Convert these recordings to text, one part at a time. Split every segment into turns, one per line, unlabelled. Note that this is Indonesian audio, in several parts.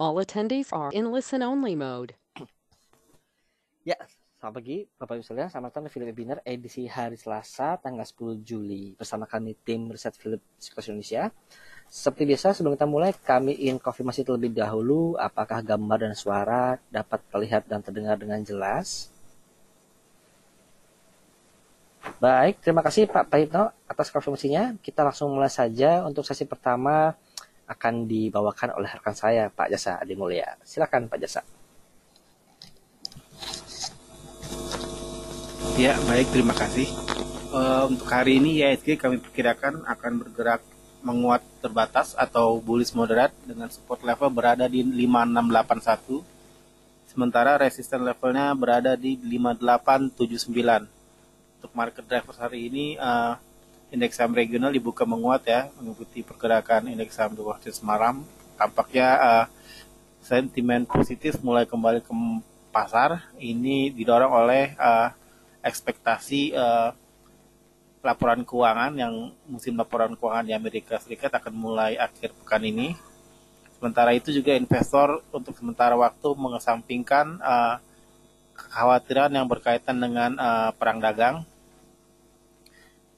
All attendees are in listen only mode.
Ya, selamat pagi Bapak Ibu sekalian. Selamat datang di Film Webinar edisi hari Selasa tanggal 10 Juli bersama kami tim Riset Film Psikologi Indonesia. Seperti biasa sebelum kita mulai kami ingin konfirmasi terlebih dahulu apakah gambar dan suara dapat terlihat dan terdengar dengan jelas. Baik, terima kasih Pak Pahitno atas konfirmasinya. Kita langsung mulai saja untuk sesi pertama akan dibawakan oleh rekan saya Pak Jasa Adi Mulia. Silakan Pak Jasa.
Ya, baik, terima kasih. Uh, untuk hari ini IHSG kami perkirakan akan bergerak menguat terbatas atau bullish moderat dengan support level berada di 5681 sementara resisten levelnya berada di 5879 untuk market driver hari ini uh, indeks saham regional dibuka menguat ya mengikuti pergerakan indeks saham di waktu semalam tampaknya uh, sentimen positif mulai kembali ke pasar ini didorong oleh uh, ekspektasi uh, laporan keuangan yang musim laporan keuangan di Amerika Serikat akan mulai akhir pekan ini. Sementara itu juga investor untuk sementara waktu mengesampingkan uh, kekhawatiran yang berkaitan dengan uh, perang dagang.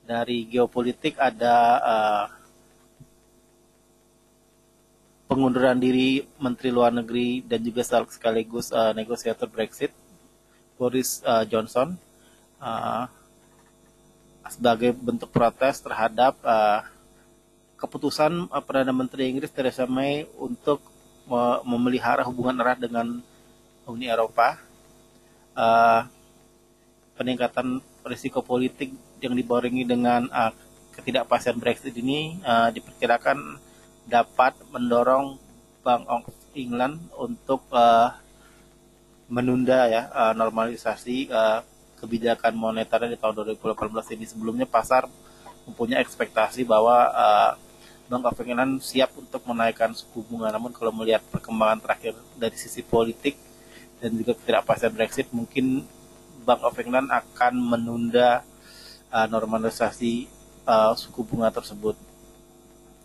Dari geopolitik ada uh, pengunduran diri Menteri Luar Negeri dan juga sekaligus uh, negosiator Brexit Boris uh, Johnson. Uh, sebagai bentuk protes terhadap uh, keputusan uh, Perdana Menteri Inggris Theresa May untuk me memelihara hubungan erat dengan Uni Eropa. Uh, peningkatan risiko politik yang dibarengi dengan uh, ketidakpastian Brexit ini uh, diperkirakan dapat mendorong Bank of England untuk uh, menunda ya uh, normalisasi uh, kebijakan moneter di tahun 2018 ini. Sebelumnya pasar mempunyai ekspektasi bahwa uh, Bank of England siap untuk menaikkan suku bunga. Namun kalau melihat perkembangan terakhir dari sisi politik dan juga ketidakpastian Brexit mungkin Bank of England akan menunda uh, normalisasi uh, suku bunga tersebut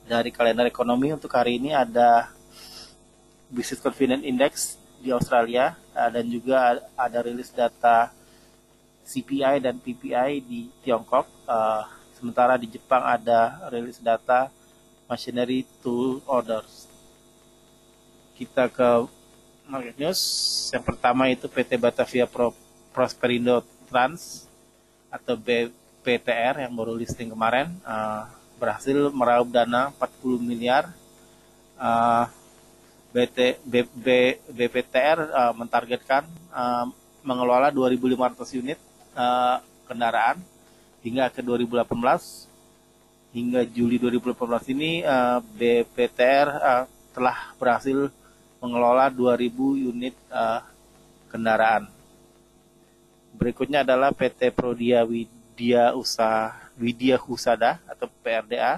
dari kalender ekonomi untuk hari ini ada Business Confidence Index di Australia uh, dan juga ada rilis data CPI dan PPI di Tiongkok. Uh, sementara di Jepang ada rilis data machinery tool orders. Kita ke market news. Yang pertama itu PT Batavia Pro Prosperindo Trans atau BPTR yang baru listing kemarin uh, berhasil meraup dana 40 miliar. Uh, BT, B, B, BPTR uh, mentargetkan uh, mengelola 2.500 unit uh, kendaraan hingga ke 2018 hingga Juli 2018 ini uh, BPTR uh, telah berhasil mengelola 2000 unit uh, kendaraan. Berikutnya adalah PT Prodia Widya Usaha Widya Husada atau PRDA.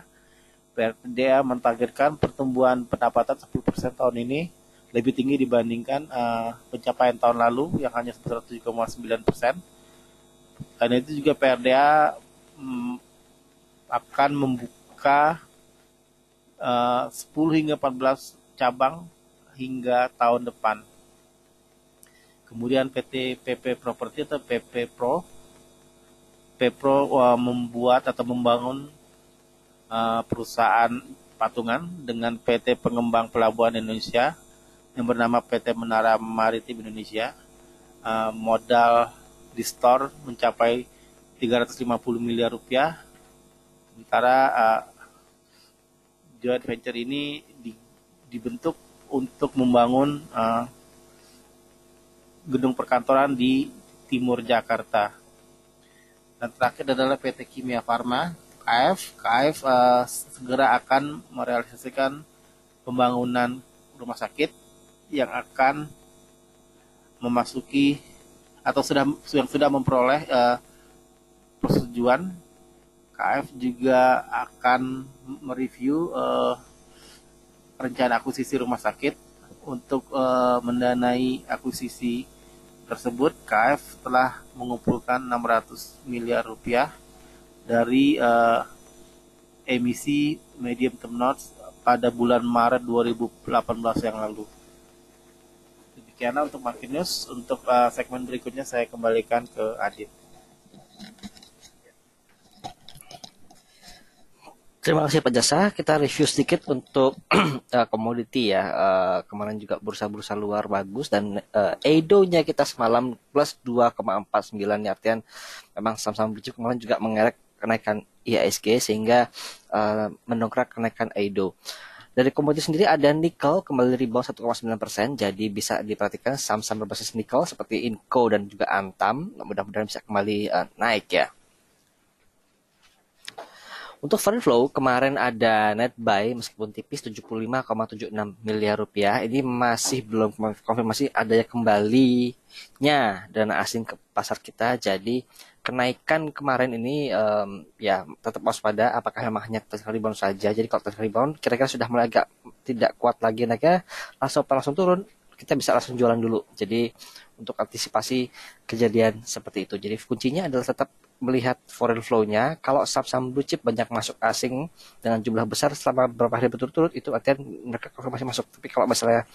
PRDA mentargetkan pertumbuhan pendapatan 10% tahun ini lebih tinggi dibandingkan uh, pencapaian tahun lalu yang hanya sebesar 7,9 persen karena itu juga PRDA mm, akan membuka uh, 10 hingga 14 cabang hingga tahun depan. Kemudian PT PP Property atau PP Pro Pepro uh, membuat atau membangun uh, perusahaan patungan dengan PT Pengembang Pelabuhan Indonesia yang bernama PT Menara Maritim Indonesia. Uh, modal di store mencapai 350 miliar rupiah. Sementara uh, joint venture ini di, dibentuk untuk membangun uh, gedung perkantoran di timur Jakarta. Dan terakhir adalah PT Kimia Farma, KF. KF uh, segera akan merealisasikan pembangunan rumah sakit yang akan memasuki atau sudah yang sudah memperoleh uh, persetujuan KF juga akan mereview uh, rencana akuisisi rumah sakit untuk uh, mendanai akuisisi tersebut KF telah mengumpulkan 600 miliar rupiah dari uh, emisi medium term notes pada bulan Maret 2018 yang lalu. Kiana untuk Market News. Untuk uh, segmen berikutnya saya kembalikan ke Adit.
Terima kasih Pak Jasa. Kita review sedikit untuk komoditi ya. Uh, kemarin juga bursa-bursa luar bagus dan uh, Edo-nya kita semalam plus 2,49 ya. Artian memang saham-saham blue kemarin juga mengerek kenaikan IHSG sehingga uh, mendongkrak kenaikan Edo. Dari komoditi sendiri ada nikel kembali rebound 1,9 persen, jadi bisa diperhatikan saham-saham berbasis nikel seperti Inco dan juga Antam, mudah-mudahan bisa kembali uh, naik ya. Untuk fund flow kemarin ada net buy meskipun tipis 75,76 miliar rupiah. Ini masih belum konfirmasi adanya kembalinya dana asing ke pasar kita. Jadi kenaikan kemarin ini um, ya tetap waspada apakah memang hanya technical rebound saja. Jadi kalau technical rebound kira-kira sudah mulai agak tidak kuat lagi naiknya langsung langsung turun kita bisa langsung jualan dulu. Jadi untuk antisipasi kejadian seperti itu. Jadi kuncinya adalah tetap melihat foreign flow-nya, kalau saham-saham blue chip banyak masuk asing dengan jumlah besar selama beberapa hari berturut-turut itu artinya mereka masih masuk. Tapi kalau misalnya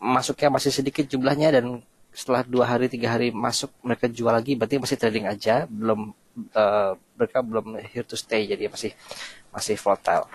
masuknya masih sedikit jumlahnya dan setelah dua hari tiga hari masuk mereka jual lagi berarti masih trading aja belum uh, mereka belum here to stay jadi masih masih volatile.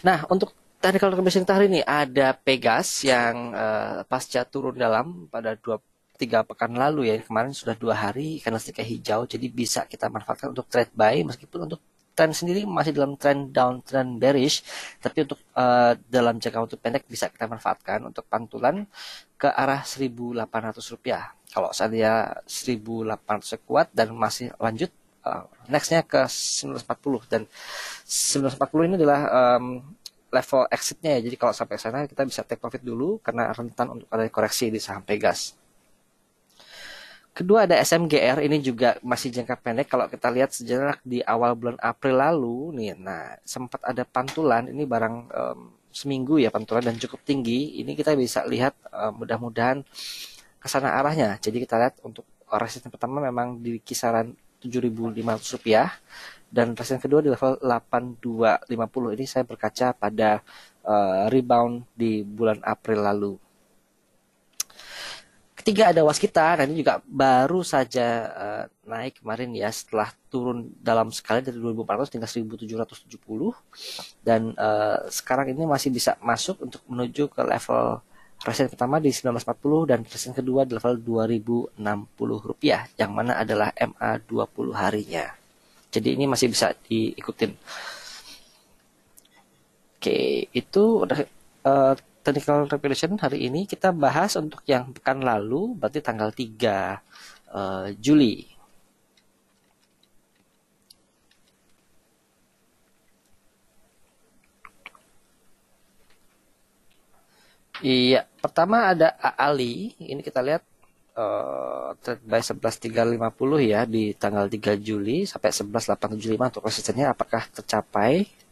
Nah untuk technical recognition hari ini ada Pegas yang uh, pasca turun dalam pada dua tiga pekan lalu ya. Kemarin sudah dua hari candlesticknya hijau jadi bisa kita manfaatkan untuk trade buy meskipun untuk tren sendiri masih dalam tren down trend bearish tapi untuk uh, dalam jangka waktu pendek bisa kita manfaatkan untuk pantulan ke arah 1800 rupiah. Kalau saya 1800 kuat dan masih lanjut uh, nextnya ke 940 dan 940 ini adalah um, level exitnya ya. Jadi kalau sampai sana kita bisa take profit dulu karena rentan untuk ada koreksi di saham Pegas Kedua ada SMGR ini juga masih jangka pendek kalau kita lihat sejenak di awal bulan April lalu nih. Nah, sempat ada pantulan ini barang um, seminggu ya pantulan dan cukup tinggi. Ini kita bisa lihat um, mudah-mudahan ke sana arahnya. Jadi kita lihat untuk resisten pertama memang di kisaran 7.500 rupiah dan resisten kedua di level 8250 ini saya berkaca pada uh, rebound di bulan April lalu. Ketiga ada Waskita, nah ini juga baru saja uh, naik kemarin ya setelah turun dalam sekali dari 2400 hingga 1770 dan uh, sekarang ini masih bisa masuk untuk menuju ke level presiden pertama di 1940 dan presiden kedua di level 2060 rupiah yang mana adalah MA 20 harinya. Jadi ini masih bisa diikutin. Oke, itu uh, technical revolution hari ini kita bahas untuk yang pekan lalu berarti tanggal 3 uh, eh, Juli. Iya, pertama ada Ali. Ini kita lihat uh, trade by 11.350 ya di tanggal 3 Juli sampai 11.875 untuk resistennya apakah tercapai?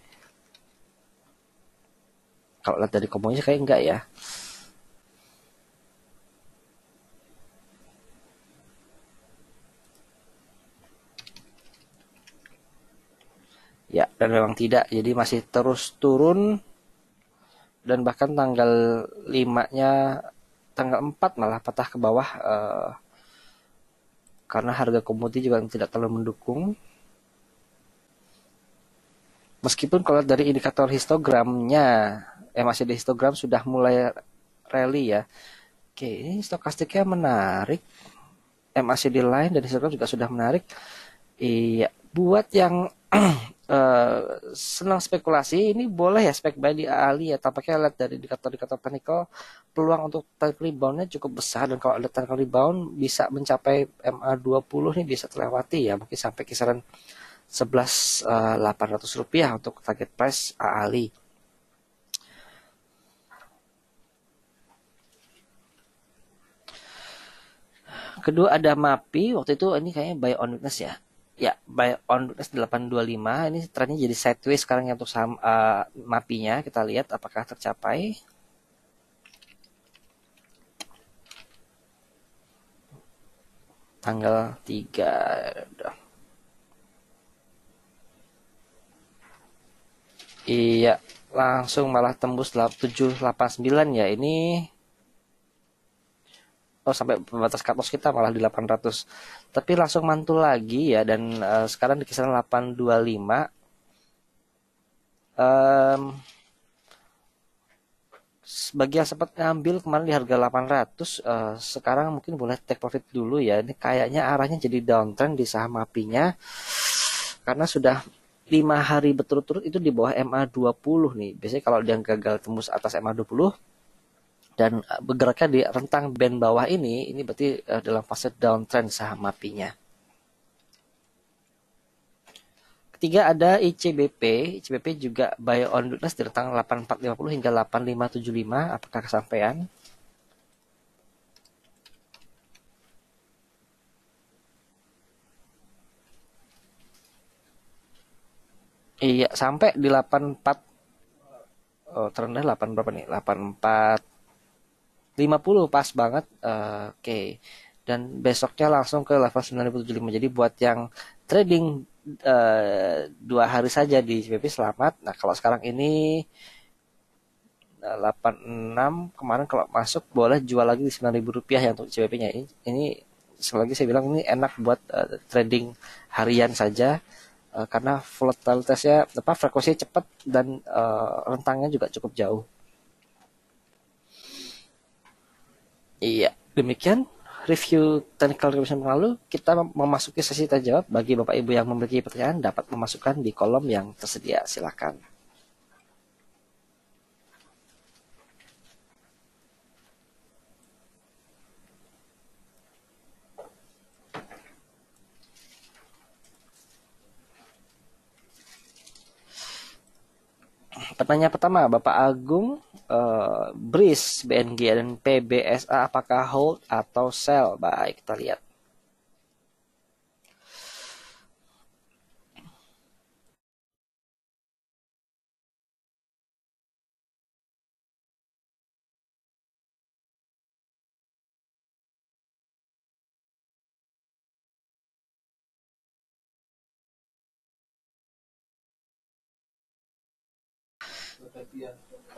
Kalau lihat dari komponya kayak enggak ya. Ya, dan memang tidak. Jadi masih terus turun dan bahkan tanggal 5-nya tanggal 4 malah patah ke bawah uh, karena harga komoditi juga tidak terlalu mendukung meskipun kalau dari indikator histogramnya eh masih di histogram sudah mulai rally ya. Oke, ini stokastiknya menarik. MACD line dan histogram juga sudah menarik. Iya, buat yang uh, senang spekulasi ini boleh ya spek buy di Ali ya tampaknya lihat dari indikator-indikator technical peluang untuk technical reboundnya cukup besar dan kalau ada technical rebound bisa mencapai MA20 nih bisa terlewati ya mungkin sampai kisaran 11.800 uh, rupiah untuk target price Ali. Kedua ada MAPI, waktu itu ini kayaknya buy on weakness ya. Ya, buy on weakness 825. Ini trennya jadi sideways sekarang yang untuk saham uh, MAPI-nya. Kita lihat apakah tercapai. Tanggal 3. Iya, langsung malah tembus 789 ya. Ini oh sampai batas cut kita malah di 800 tapi langsung mantul lagi ya dan uh, sekarang di kisaran 825 um, bagi yang sempat ngambil kemarin di harga 800 uh, eh, sekarang mungkin boleh take profit dulu ya. Ini kayaknya arahnya jadi downtrend di saham apinya. Karena sudah lima hari berturut-turut itu di bawah MA20 nih. Biasanya kalau dia gagal tembus atas MA20 dan eh, bergeraknya di rentang band bawah ini ini berarti uh, dalam fase downtrend saham apinya Ketiga ada ICBP. ICBP juga buy on weakness di rentang 8450 hingga 8575. Apakah kesampaian? Iya, sampai di 84 oh, terendah 8 berapa nih? 84 50 pas banget. Uh, Oke. Okay. Dan besoknya langsung ke level 9075. Jadi buat yang trading uh, dua hari saja di CPP selamat. Nah kalau sekarang ini 86 eh, kemarin kalau masuk boleh jual lagi di 9000 rupiah ya untuk CPP-nya ini. Ini sekali saya bilang ini enak buat uh, trading harian saja uh, karena volatilitasnya apa frekuensinya cepat dan uh, rentangnya juga cukup jauh. Iya, demikian review technical revision lalu, kita memasuki sesi tanya jawab. Bagi Bapak Ibu yang memiliki pertanyaan dapat memasukkan di kolom yang tersedia. Silakan. Pertanyaan pertama, Bapak Agung, uh, BRIS, BNG, dan PBSA apakah hold atau sell? Baik, kita lihat.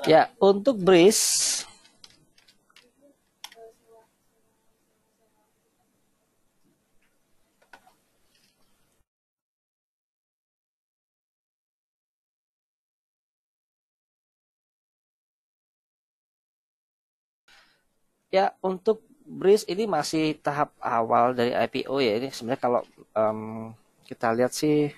Ya, untuk brace Ya, untuk Breeze ini masih tahap awal dari IPO ya. Ini sebenarnya kalau um, kita lihat sih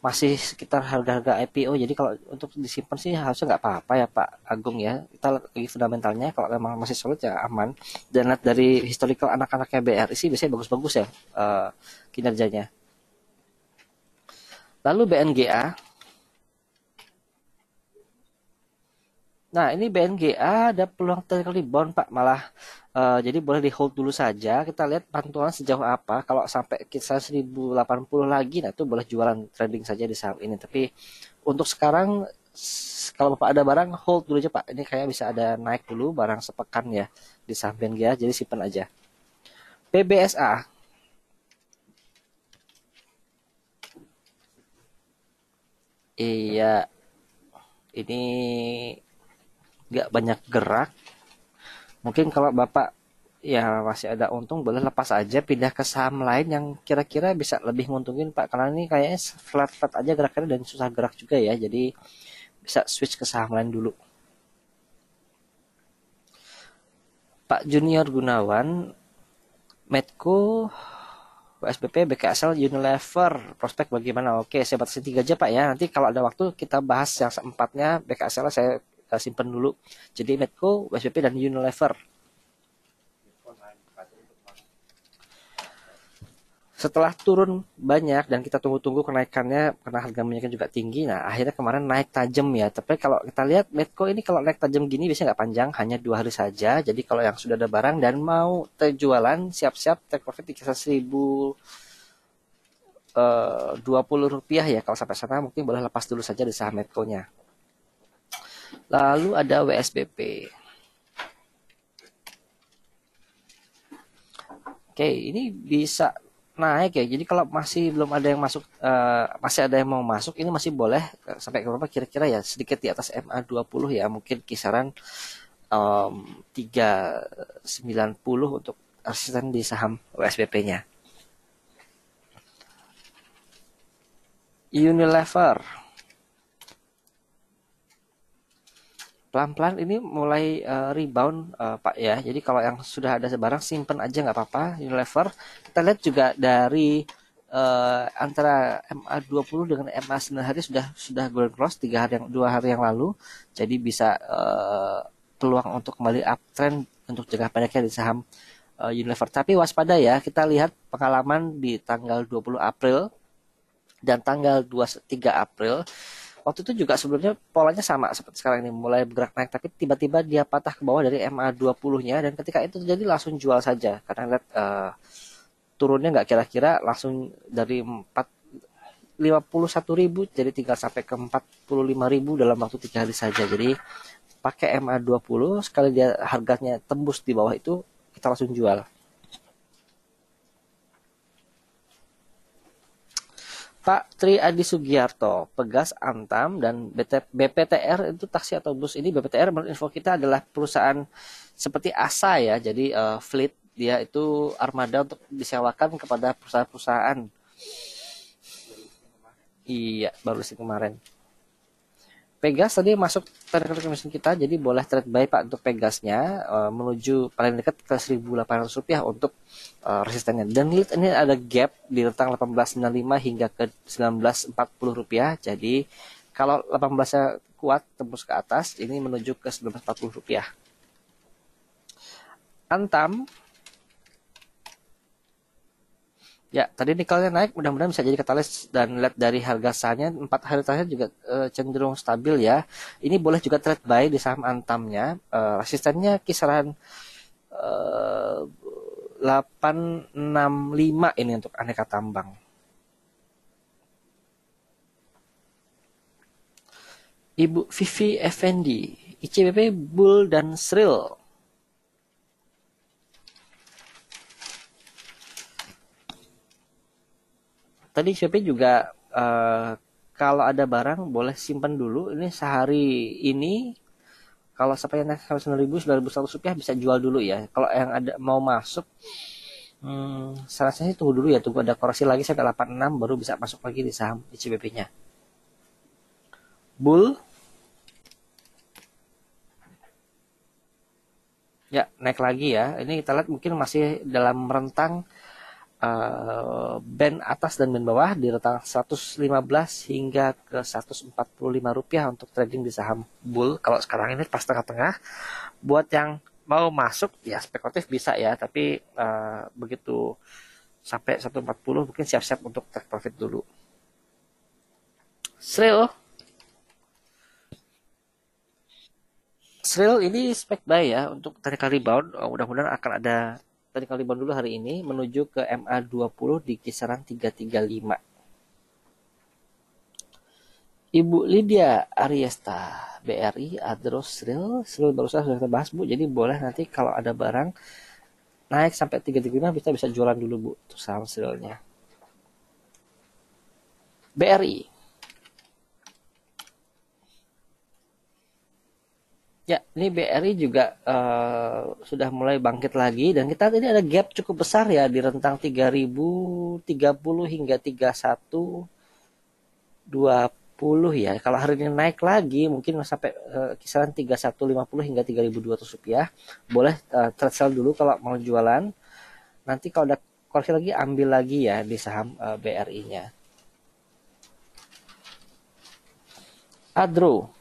masih sekitar harga-harga IPO jadi kalau untuk disimpan sih harusnya nggak apa-apa ya Pak Agung ya. Kita lagi fundamentalnya kalau memang masih solid ya aman. Dan lihat dari historical anak-anaknya BRI sih biasanya bagus-bagus ya uh, kinerjanya. Lalu BNGA nah ini BNGA ada peluang rebound Pak malah Uh, jadi boleh di hold dulu saja. Kita lihat pantulan sejauh apa. Kalau sampai kisar 1080 lagi, nah itu boleh jualan trading saja di saham ini. Tapi untuk sekarang, kalau Bapak ada barang, hold dulu aja Pak. Ini kayak bisa ada naik dulu barang sepekan ya di saham BNGA, jadi simpan aja. PBSA. Iya, ini nggak banyak gerak mungkin kalau bapak ya masih ada untung boleh lepas aja pindah ke saham lain yang kira-kira bisa lebih nguntungin pak karena ini kayaknya flat flat aja gerakannya dan susah gerak juga ya jadi bisa switch ke saham lain dulu Pak Junior Gunawan Medco USBP, BKSL, Unilever, prospek bagaimana? Oke, saya batasi tiga aja Pak ya. Nanti kalau ada waktu kita bahas yang keempatnya, BKSL saya kita simpan dulu. Jadi Medco, WSBP dan Unilever. Setelah turun banyak dan kita tunggu-tunggu kenaikannya karena harga minyaknya juga tinggi, nah akhirnya kemarin naik tajam ya. Tapi kalau kita lihat Medco ini kalau naik tajam gini biasanya nggak panjang, hanya dua hari saja. Jadi kalau yang sudah ada barang dan mau terjualan, siap-siap take profit di kisar seribu eh, dua puluh rupiah ya kalau sampai sana mungkin boleh lepas dulu saja di saham Medco-nya. Lalu ada WSBP. Oke, ini bisa naik ya. Jadi kalau masih belum ada yang masuk, uh, masih ada yang mau masuk, ini masih boleh sampai ke berapa kira-kira ya? Sedikit di atas MA20 ya, mungkin kisaran um, 390 untuk resisten di saham USBP-nya. Unilever pelan-pelan ini mulai uh, rebound uh, Pak ya. Jadi kalau yang sudah ada sebarang simpen aja nggak apa-apa Unilever. Kita lihat juga dari uh, antara MA20 dengan MA9 hari sudah sudah golden cross tiga hari yang dua hari yang lalu. Jadi bisa uh, peluang untuk kembali uptrend untuk jangka pendeknya di saham uh, Unilever. Tapi waspada ya, kita lihat pengalaman di tanggal 20 April dan tanggal 23 April waktu itu juga sebelumnya polanya sama seperti sekarang ini mulai bergerak naik tapi tiba-tiba dia patah ke bawah dari MA 20-nya dan ketika itu terjadi langsung jual saja. Karena lihat uh, turunnya nggak kira-kira langsung dari 4 51 ribu jadi tinggal sampai ke 45 ribu dalam waktu tiga hari saja. Jadi pakai MA 20 sekali dia harganya tembus di bawah itu kita langsung jual Pak Tri Adi Sugiarto, Pegas Antam dan BPTR itu taksi atau bus ini BPTR menurut info kita adalah perusahaan seperti ASA ya, jadi uh, fleet dia itu armada untuk disewakan kepada perusahaan-perusahaan. Iya, baru sih kemarin. Pegas tadi masuk target rekomendasi kita, jadi boleh trade buy Pak untuk Pegasnya uh, menuju paling dekat ke 1.800 rupiah untuk uh, resistennya. Dan lihat ini ada gap di rentang 1895 hingga ke 1940 rupiah. Jadi kalau 18-nya kuat tembus ke atas, ini menuju ke 1940 rupiah. Antam Ya, tadi nikelnya naik, mudah-mudahan bisa jadi katalis dan lihat dari harga sahamnya empat hari terakhir juga e, cenderung stabil ya. Ini boleh juga trade buy di saham Antamnya. E, resistennya kisaran e, 865 ini untuk aneka tambang. Ibu Vivi Effendi, ICBP Bull dan Sril tadi Shopee juga uh, kalau ada barang boleh simpan dulu. Ini sehari ini kalau sampai naik sampai sembilan ribu sembilan ribu seratus rupiah bisa jual dulu ya. Kalau yang ada mau masuk hmm, salah sih tunggu dulu ya. Tunggu ada koreksi lagi sampai 86 baru bisa masuk lagi di saham ICBP nya bull. Ya naik lagi ya. Ini kita lihat mungkin masih dalam rentang uh, band atas dan band bawah di rentang 115 hingga ke 145 rupiah untuk trading di saham bull. Kalau sekarang ini pas tengah-tengah, buat yang mau masuk ya spekulatif bisa ya, tapi uh, begitu sampai 140 mungkin siap-siap untuk take profit dulu. Sril Sril ini spek buy ya untuk tarik rebound. Oh, mudah-mudahan akan ada tadi kali dulu hari ini menuju ke MA20 di kisaran 335. Ibu Lydia Ariesta BRI Adros Sril Sril barusan sudah kita bahas Bu. Jadi boleh nanti kalau ada barang naik sampai 335 bisa bisa jualan dulu Bu untuk saham Srilnya BRI Ya, ini BRI juga uh, sudah mulai bangkit lagi dan kita ini ada gap cukup besar ya di rentang 3030 hingga 3120 ya. Kalau hari ini naik lagi mungkin sampai uh, kisaran 3150 hingga 3200 rupiah. Boleh uh, trade sell dulu kalau mau jualan. Nanti kalau ada koreksi lagi ambil lagi ya di saham uh, BRI-nya. Adro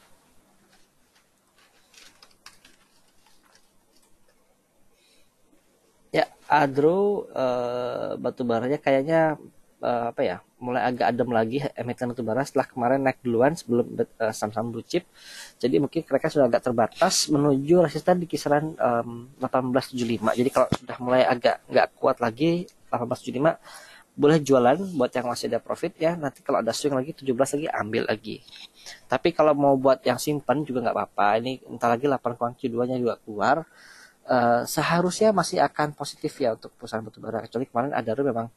Adro uh, batu baranya kayaknya uh, apa ya mulai agak adem lagi emiten batu bara setelah kemarin naik duluan sebelum uh, saham-saham blue chip. Jadi mungkin mereka sudah agak terbatas menuju resisten di kisaran um, 1875 jadi kalau sudah mulai agak nggak kuat lagi 1875 boleh jualan buat yang masih ada profit ya. Nanti kalau ada swing lagi 17 lagi ambil lagi. Tapi kalau mau buat yang simpan juga nggak apa-apa. Ini entar lagi 8 kuanti 2 nya juga keluar uh, seharusnya masih akan positif ya untuk perusahaan batubara kecuali kemarin ada memang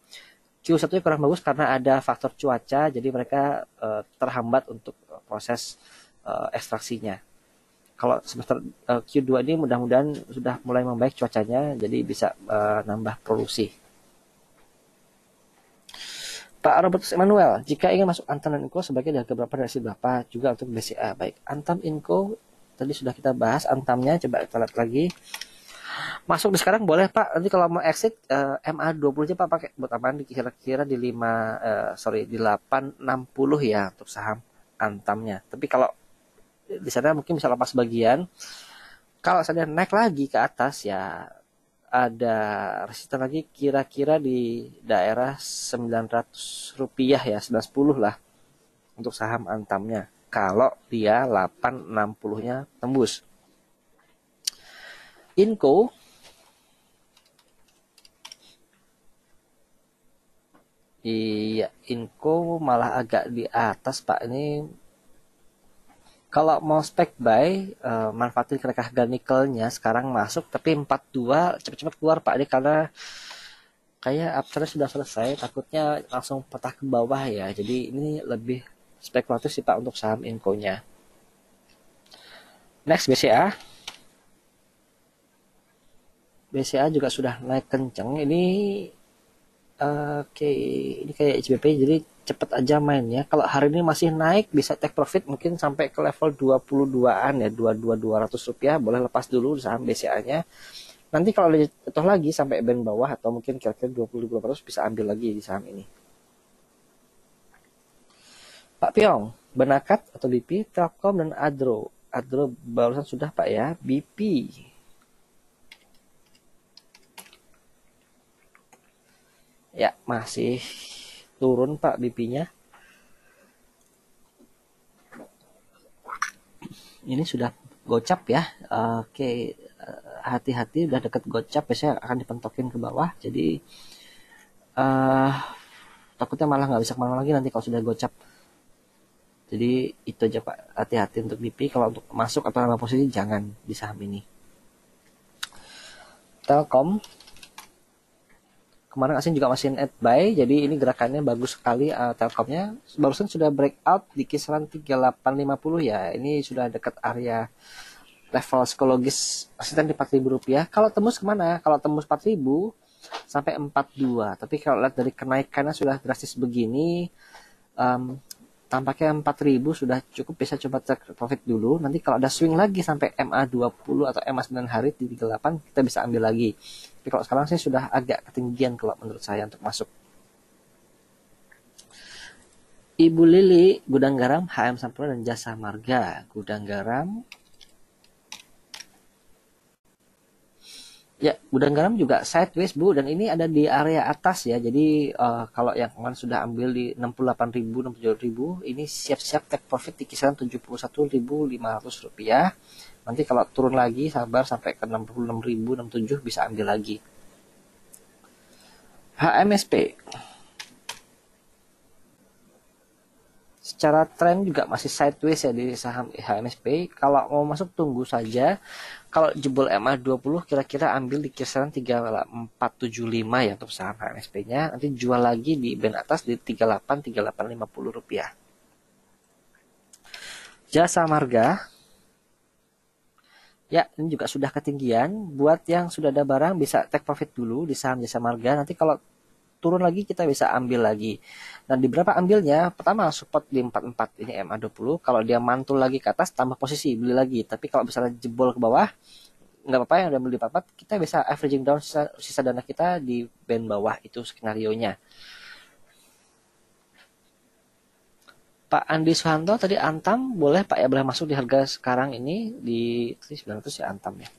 Q1 nya kurang bagus karena ada faktor cuaca jadi mereka uh, terhambat untuk proses uh, ekstraksinya kalau semester uh, Q2 ini mudah-mudahan sudah mulai membaik cuacanya jadi bisa uh, nambah produksi. Pak Robertus Emmanuel, jika ingin masuk Antam dan Inco sebagai harga berapa dari berapa juga untuk BCA. Baik, Antam Inco tadi sudah kita bahas Antamnya, coba kita lihat lagi. Masuk di sekarang boleh Pak, nanti kalau mau exit uh, MA20 aja Pak. Pakai buat apaan? Kira-kira di 5 uh, sorry di 860 ya untuk saham Antamnya. Tapi kalau di sana mungkin bisa lepas bagian. Kalau saya naik lagi ke atas ya ada resisten lagi kira-kira di daerah 900 rupiah ya 910 lah untuk saham antamnya. Kalau dia 860 nya tembus Inco Iya, Inco malah agak di atas Pak. Ini kalau mau spek buy uh, manfaatin harga nikelnya sekarang masuk tapi 42 cepat-cepat keluar Pak. Ini karena kayak uptrend sudah selesai takutnya langsung patah ke bawah ya. Jadi ini lebih spekulatif sih Pak untuk saham inkonya. Next BCA BCA juga sudah naik kenceng ini oke okay. ini kayak HBP jadi cepet aja mainnya. Kalau hari ini masih naik bisa take profit mungkin sampai ke level 22-an ya, 22 200 rupiah boleh lepas dulu saham BCA-nya. Nanti kalau jatuh lagi sampai band bawah atau mungkin kira-kira 20 200 bisa ambil lagi di saham ini. Pak Piong, Benakat atau BP, Telkom dan Adro. Adro barusan sudah Pak ya, BP. Ya, masih turun Pak BP-nya. Ini sudah gocap ya. Oke, hati-hati udah deket gocap ya saya akan dipentokin ke bawah. Jadi uh, takutnya malah nggak bisa ke mana lagi nanti kalau sudah gocap. Jadi itu aja Pak, hati-hati untuk BP. Kalau untuk masuk atau nambah posisi jangan di saham ini. Telkom kemarin asing juga masih net buy jadi ini gerakannya bagus sekali uh, Telkomnya. Barusan sudah breakout di kisaran 3850 ya. Ini sudah dekat area level psikologis asisten di 4000 rupiah. Kalau tembus ke mana? Kalau tembus 4000 sampai 42 tapi kalau lihat dari kenaikannya sudah drastis begini um, tampaknya 4000 sudah cukup bisa coba take profit dulu. Nanti kalau ada swing lagi sampai MA20 atau MA9 hari di 38 kita bisa ambil lagi. Tapi kalau sekarang saya sudah agak ketinggian kalau menurut saya untuk masuk. Ibu Lili, Gudang Garam, HM Sampurna dan Jasa Marga. Gudang Garam, Ya, gudang garam juga sideways Bu dan ini ada di area atas ya. Jadi uh, kalau yang kemarin sudah ambil di 68.000, 67.000, ini siap-siap take profit di kisaran 71.500 rupiah. Nanti kalau turun lagi sabar sampai ke 66.000, 67 bisa ambil lagi. HMSP secara tren juga masih sideways ya di saham HMSP. Kalau mau masuk tunggu saja kalau jebol MA20 kira-kira ambil di kisaran 3475 ya untuk saham HMSP-nya. Nanti jual lagi di band atas di 38 3850 rupiah. Jasa Marga Ya, ini juga sudah ketinggian. Buat yang sudah ada barang bisa take profit dulu di saham Jasa Marga. Nanti kalau turun lagi kita bisa ambil lagi. Nah, di berapa ambilnya? Pertama support di 44 ini MA20. Kalau dia mantul lagi ke atas tambah posisi beli lagi. Tapi kalau misalnya jebol ke bawah nggak apa-apa yang udah beli 44 kita bisa averaging down sisa, sisa dana kita di band bawah itu skenario nya. Pak Andi Suhanto tadi Antam boleh Pak ya boleh masuk di harga sekarang ini di 900 ya Antam ya.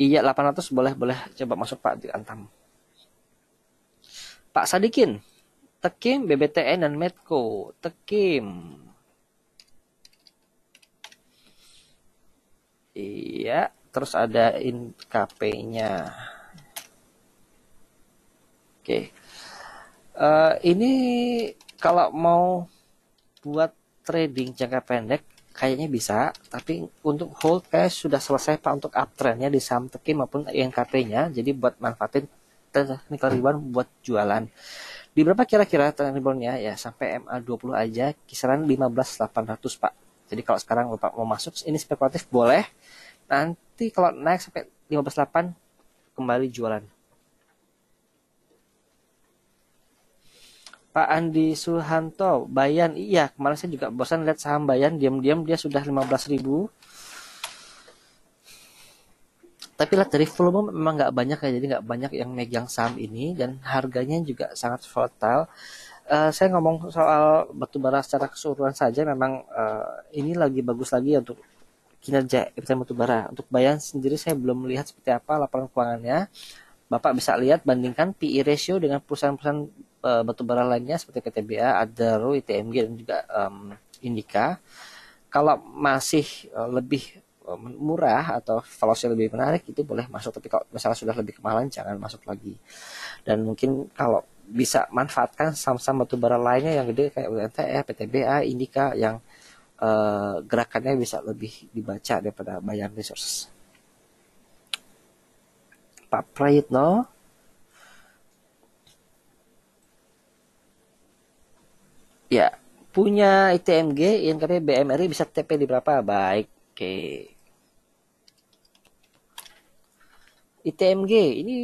Iya 800 boleh boleh coba masuk Pak di Antam. Pak Sadikin, Tekim, BBTN dan Medco. Tekim. Iya, terus ada KP-nya. Oke. Uh, ini kalau mau buat trading jangka pendek kayaknya bisa, tapi untuk hold kayak sudah selesai Pak untuk uptrendnya di saham Tekim maupun INKP-nya. Jadi buat manfaatin technical rebound buat jualan. Di berapa kira-kira technical rebound-nya? Ya sampai MA20 aja kisaran 15.800 Pak. Jadi kalau sekarang Bapak mau masuk ini spekulatif boleh. Nanti kalau naik sampai 15.8 kembali jualan. Pak Andi Suhanto, Bayan, iya kemarin saya juga bosan lihat saham Bayan, diam-diam dia sudah 15.000. Tapi lihat dari volume memang nggak banyak ya, jadi nggak banyak yang megang saham ini dan harganya juga sangat volatile. Uh, saya ngomong soal batubara secara keseluruhan saja, memang uh, ini lagi bagus lagi untuk kinerja emiten batubara. Untuk Bayan sendiri saya belum melihat seperti apa laporan keuangannya. Bapak bisa lihat bandingkan PE ratio dengan perusahaan-perusahaan uh, batubara lainnya seperti PTBA, Adaro, ITMG dan juga um, Indika. Kalau masih uh, lebih murah atau valuasi lebih menarik itu boleh masuk tapi kalau misalnya sudah lebih kemahalan jangan masuk lagi dan mungkin kalau bisa manfaatkan saham-saham batubara lainnya yang gede kayak UNTR, PTBA, Indika yang uh, gerakannya bisa lebih dibaca daripada Bayan Resources. Pak Prayitno Ya, punya ITMG, INKP, BMRI bisa TP di berapa? Baik, oke. ITMG ini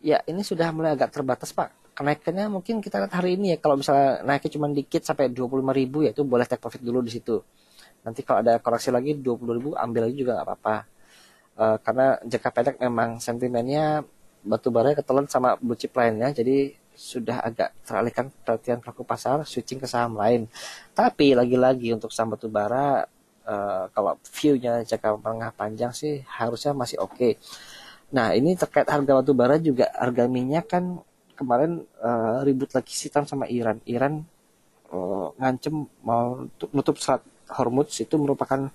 ya ini sudah mulai agak terbatas Pak. Kenaikannya mungkin kita lihat hari ini ya kalau misalnya naiknya cuma dikit sampai 25 ribu ya itu boleh take profit dulu di situ. Nanti kalau ada koreksi lagi 20 ribu ambil lagi juga nggak apa-apa. Uh, karena jangka pendek memang sentimennya batu bara ketelan sama blue chip lainnya jadi sudah agak teralihkan perhatian pelaku pasar switching ke saham lain. Tapi lagi-lagi untuk saham batu bara uh, kalau view-nya jangka menengah panjang sih harusnya masih oke. Okay. Nah ini terkait harga batu bara juga harga minyak kan kemarin uh, ribut lagi sitam sama Iran. Iran uh, ngancem mau nutup selat Hormuz itu merupakan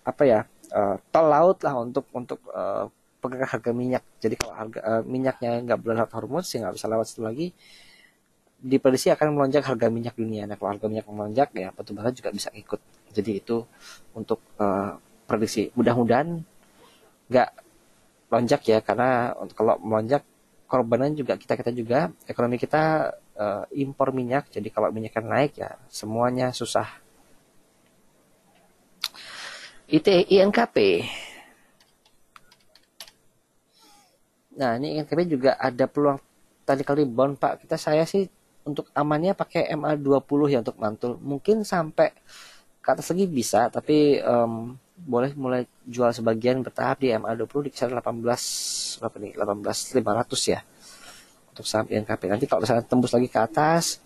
apa ya uh, tol laut lah untuk untuk uh, harga minyak. Jadi kalau harga uh, minyaknya nggak berlewat Hormuz sih nggak bisa lewat situ lagi. Diprediksi akan melonjak harga minyak dunia. Nah kalau harga minyak melonjak ya batu bara juga bisa ikut. Jadi itu untuk uh, prediksi. Mudah-mudahan nggak lonjak ya karena untuk kalau melonjak korbanan juga kita kita juga ekonomi kita uh, impor minyak. Jadi kalau minyak naik ya semuanya susah. ITE INKP Nah, ini INKP juga ada peluang tadi kali bond Pak. Kita saya sih untuk amannya pakai MA20 ya untuk mantul. Mungkin sampai ke atas lagi bisa, tapi um, boleh mulai jual sebagian bertahap di MA20 di kisaran 18 berapa nih? 18.500 ya. Untuk saham INKP. Nanti kalau misalnya tembus lagi ke atas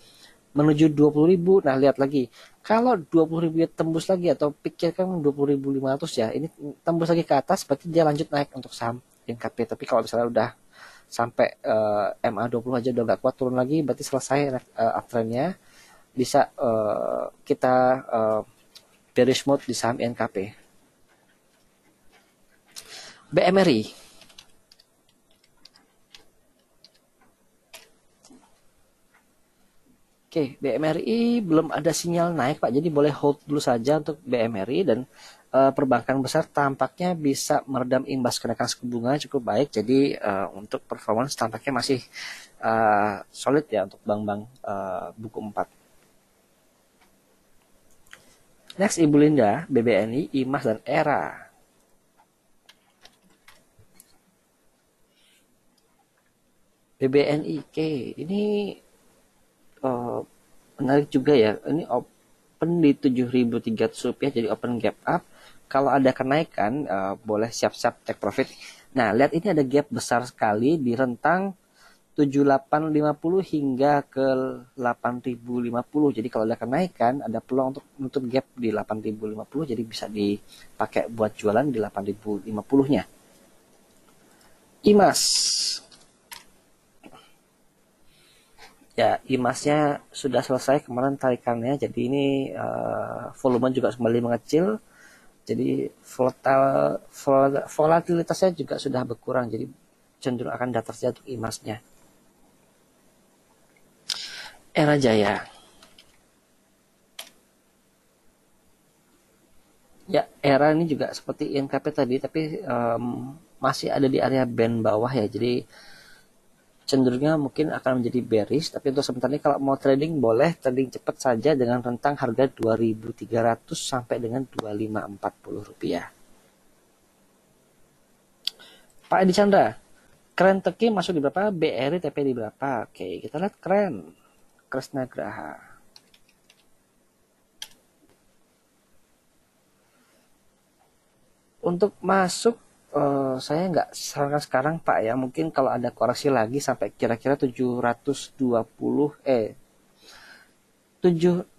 menuju 20.000, nah lihat lagi. Kalau 20.000 tembus lagi atau pikirkan 20.500 ya, ini tembus lagi ke atas berarti dia lanjut naik untuk saham INKP tapi kalau misalnya udah sampai uh, eh, MA20 aja udah gak kuat turun lagi berarti selesai uh, uptrendnya. Bisa uh, kita uh, bearish mode di saham INKP BMRI Oke, BMRI belum ada sinyal naik Pak, jadi boleh hold dulu saja untuk BMRI dan uh, perbankan besar tampaknya bisa meredam imbas kenaikan suku bunga cukup baik. Jadi uh, untuk performance tampaknya masih uh, solid ya untuk bank-bank uh, buku 4. Next Ibu Linda, BBNI, IMAS dan ERA. BBNI, oke, ini uh, menarik juga ya. Ini open di 7.300 rupiah jadi open gap up kalau ada kenaikan uh, boleh siap-siap take profit. Nah, lihat ini ada gap besar sekali di rentang 7850 hingga ke 8050. Jadi kalau ada kenaikan ada peluang untuk menutup gap di 8050 jadi bisa dipakai buat jualan di 8050-nya. IMAS. Ya, IMASnya sudah selesai kemarin tarikannya jadi ini uh, volume juga kembali mengecil jadi volatil, volatilitasnya juga sudah berkurang. Jadi cenderung akan datar saja untuk imasnya. Era Jaya. Ya, era ini juga seperti INKP tadi, tapi um, masih ada di area band bawah ya. Jadi cenderungnya mungkin akan menjadi bearish tapi untuk sementara ini kalau mau trading boleh trading cepat saja dengan rentang harga 2300 sampai dengan 2540 rupiah. Pak Edi Chandra keren teki masuk di berapa? BRI TP di berapa? Oke kita lihat keren. Kresna Graha. Untuk masuk uh, saya nggak sarankan sekarang Pak ya. Mungkin kalau ada koreksi lagi sampai kira-kira 720 eh 706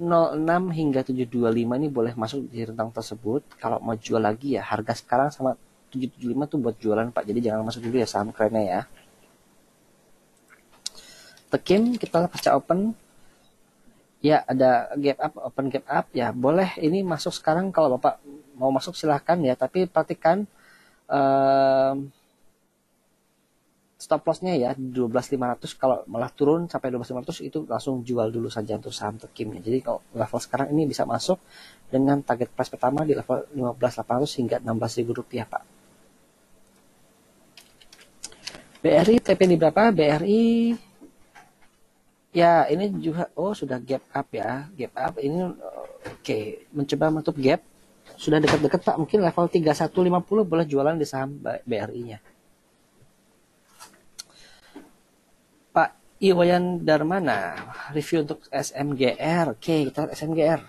hingga 725 ini boleh masuk di rentang tersebut. Kalau mau jual lagi ya harga sekarang sama 775 tuh buat jualan Pak. Jadi jangan masuk dulu ya saham kerennya ya. Tekim kita baca open ya ada gap up open gap up ya boleh ini masuk sekarang kalau bapak mau masuk silahkan ya tapi perhatikan um, stop lossnya ya 12.500 kalau malah turun sampai 12.500 itu langsung jual dulu saja untuk saham tekimnya jadi kalau level sekarang ini bisa masuk dengan target price pertama di level 15.800 hingga 16.000 rupiah Pak. BRI TP di berapa? BRI ya ini juga oh sudah gap up ya. Gap up ini oke okay. mencoba menutup gap sudah dekat-dekat Pak, mungkin level 3150 boleh jualan di saham BRI-nya. Pak Iwayan Darmana, review untuk SMGR. Oke, kita lihat SMGR.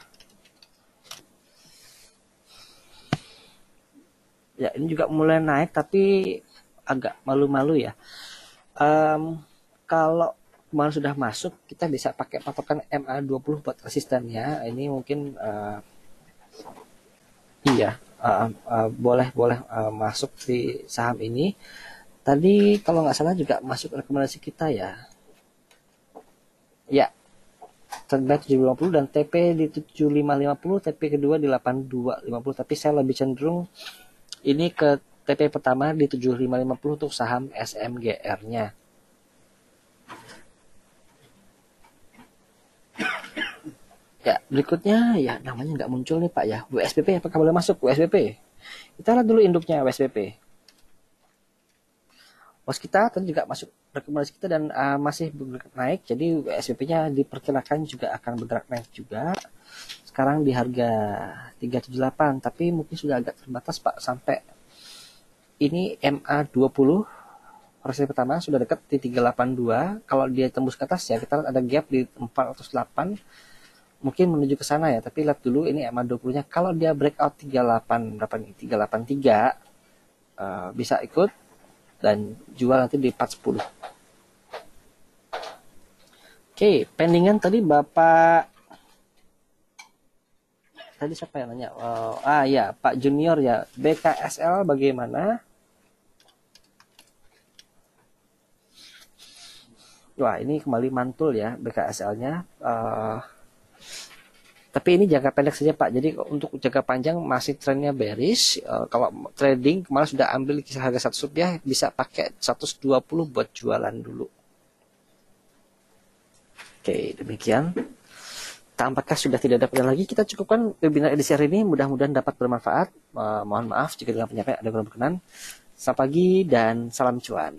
Ya, ini juga mulai naik tapi agak malu-malu ya. Um, kalau kemarin sudah masuk, kita bisa pakai patokan MA20 buat resistennya. Ini mungkin uh, Iya, uh, uh, boleh boleh uh, masuk di saham ini. Tadi kalau nggak salah juga masuk rekomendasi kita ya. Ya, terbaik 750 dan TP di 7550, TP kedua di 8250. Tapi saya lebih cenderung ini ke TP pertama di 7550 untuk saham SMGR-nya. Ya, berikutnya ya namanya nggak muncul nih Pak ya. WSBP apakah boleh masuk WSBP? Kita lihat dulu induknya WSBP. Was kita tadi juga masuk rekomendasi kita dan uh, masih naik. Jadi WSBP-nya diperkirakan juga akan bergerak naik juga. Sekarang di harga 378 tapi mungkin sudah agak terbatas Pak sampai ini MA20 versi pertama sudah dekat di 382. Kalau dia tembus ke atas ya kita ada gap di 408 mungkin menuju ke sana ya tapi lihat dulu ini MA20 nya kalau dia breakout 38 berapa nih? 383 uh, bisa ikut dan jual nanti di 410 oke pendingan tadi Bapak tadi siapa yang nanya? Uh, ah ya Pak Junior ya. BKSL bagaimana? Wah, ini kembali mantul ya BKSL-nya. Uh, tapi ini jangka pendek saja Pak. Jadi untuk jangka panjang masih trennya bearish. Uh, kalau trading kemarin sudah ambil kisah harga 100 rupiah bisa pakai 120 buat jualan dulu. Oke, demikian. Tampaknya sudah tidak ada pertanyaan lagi. Kita cukupkan webinar edisi hari ini. Mudah-mudahan dapat bermanfaat. Uh, mohon maaf jika dengan penyampaian ada kurang berkenan. Selamat pagi dan salam cuan.